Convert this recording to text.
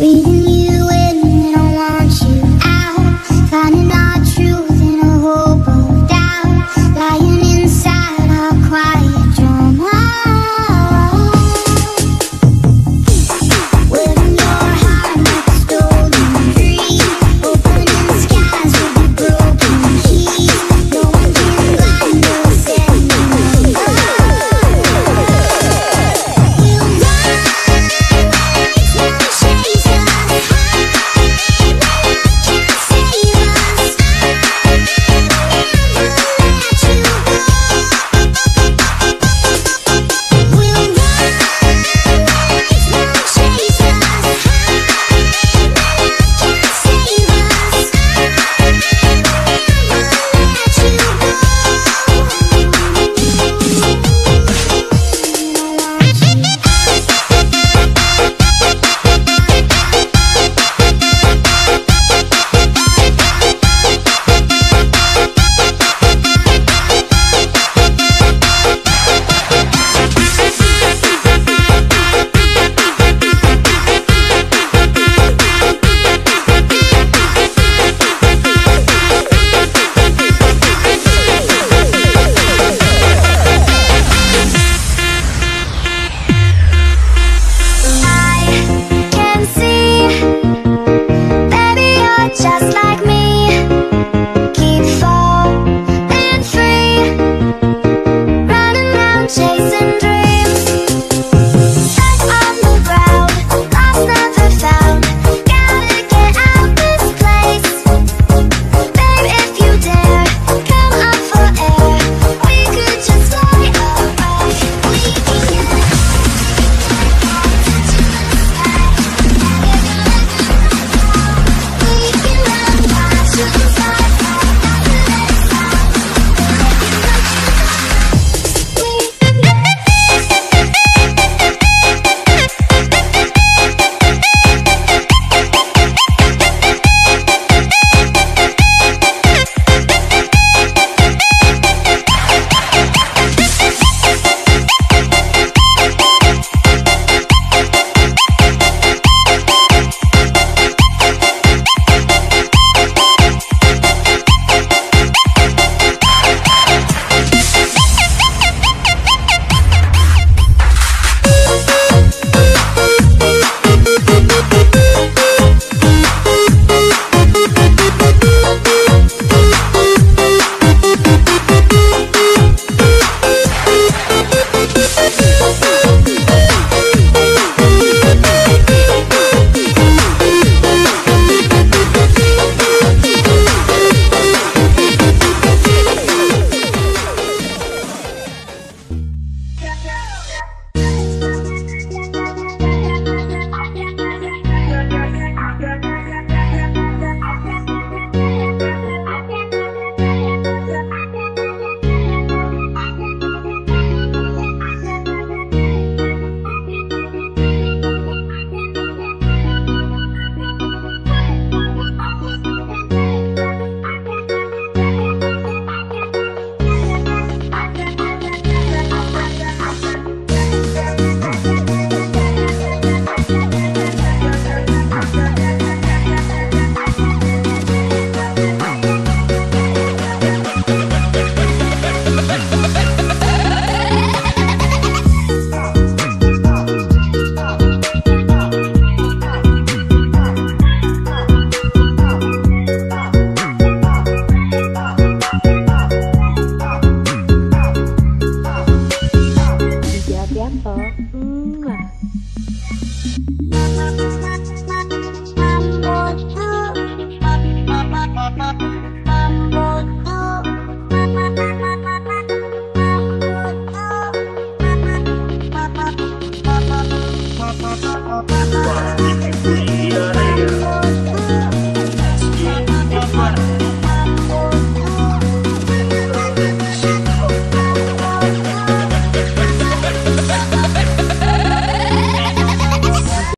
We.